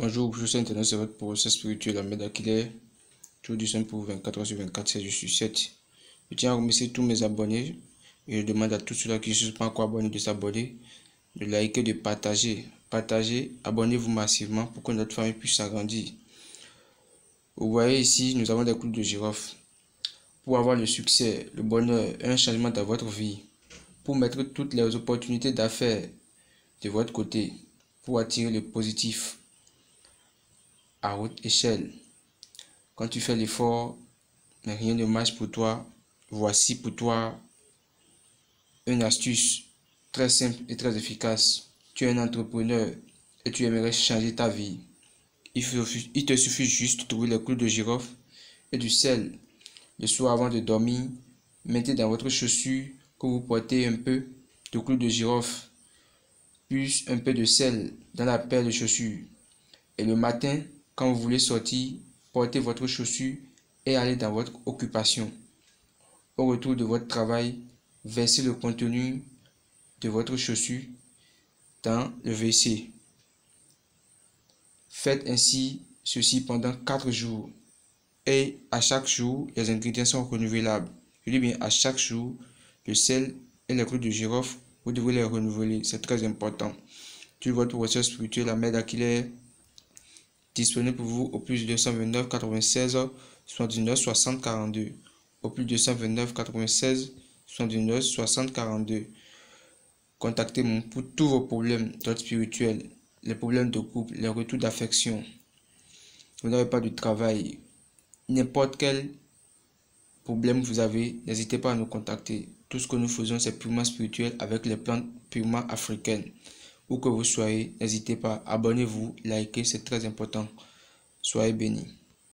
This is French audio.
Bonjour, je suis Internet, c'est votre procès spirituel Ahmed Akile. Toujours du Saint pour 24 h sur 24, c'est je suis 7. Je tiens à remercier tous mes abonnés et je demande à tous ceux qui ne sont pas encore abonnés de s'abonner, de liker, de partager. Partagez, abonnez-vous massivement pour que notre famille puisse s'agrandir. Vous voyez ici, nous avons des clous de girofle. Pour avoir le succès, le bonheur un changement dans votre vie, pour mettre toutes les opportunités d'affaires de votre côté, pour attirer le positif à haute échelle. Quand tu fais l'effort, mais rien ne marche pour toi, voici pour toi une astuce très simple et très efficace. Tu es un entrepreneur et tu aimerais changer ta vie. Il, te suffit juste de trouver le clou de girofle et du sel. Le soir avant de dormir, mettez dans votre chaussure que vous portez un peu de clou de girofle, plus un peu de sel dans la paire de chaussures. Et le matin, quand vous voulez sortir, portez votre chaussure et allez dans votre occupation. Au retour de votre travail, versez le contenu de votre chaussure dans le WC. Faites ainsi ceci pendant 4 jours. Et à chaque jour, les ingrédients sont renouvelables. Je dis bien à chaque jour, le sel et les clous de girofle, vous devez les renouveler. C'est très important. Tu votre processus spirituel, la mère d'Aquilée disponible pour vous au plus 229 96 79 60 42. Au plus 229 96 79 60 42. Contactez-moi pour tous vos problèmes d'ordre spirituel, les problèmes de couple, les retours d'affection. Vous n'avez pas de travail, n'importe quel problème vous avez, n'hésitez pas à nous contacter. Tout ce que nous faisons, c'est purement spirituel avec les plantes purement africaines. Où que vous soyez, n'hésitez pas, abonnez-vous, likez, c'est très important. Soyez bénis.